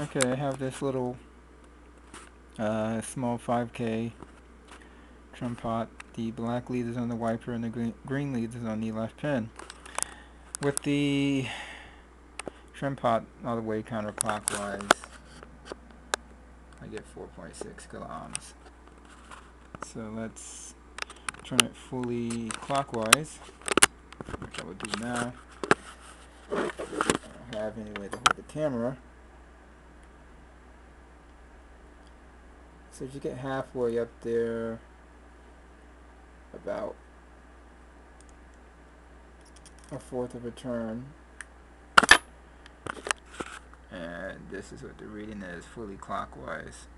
Okay, I have this little uh, small 5K trim pot. The black lead is on the wiper and the green, green lead is on the left pin. With the trim pot all the way counterclockwise, I get 4.6 kiloohms. So let's turn it fully clockwise, which I will do now. I don't have any way to hold the camera. So you get halfway up there, about a fourth of a turn, and this is what the reading is fully clockwise.